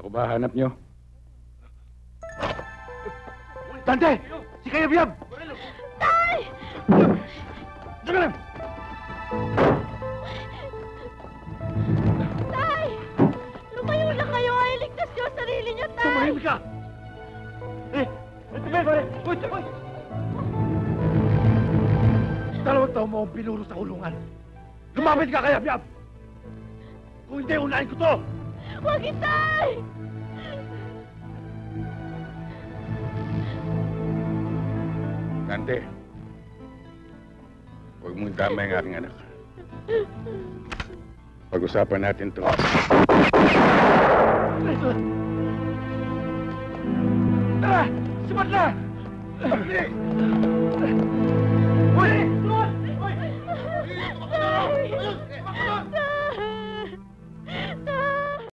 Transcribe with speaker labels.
Speaker 1: Ako ba hanap nyo?
Speaker 2: Dante! Si Kaya Biyab!
Speaker 3: Tay!
Speaker 2: Diyan lang!
Speaker 3: Tay! Lumayo lang kayo ay ligtas niyo ang sarili niyo, Tay!
Speaker 2: Tumahimik ka! Eh! Ito ba, pare? Uy! Uy! Dalawang taon mo akong pinuro sa kulungan. Lumapit ka kaya, Biyab! Kung hindi, unahin ko to!
Speaker 3: Huwag itay!
Speaker 1: Dante, huwag mong damay ang aking anak. Pag-usapan natin to.
Speaker 2: Tara! Sipat na! Pagli! Uy! Uy! Uy! Uy!